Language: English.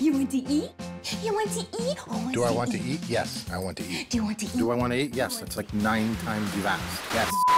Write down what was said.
You want to eat? You want to eat? Oh, want Do I want to eat? Yes, I want to eat. Do you want to eat? Do I want to eat? Yes, that's like nine times you've asked. Yes.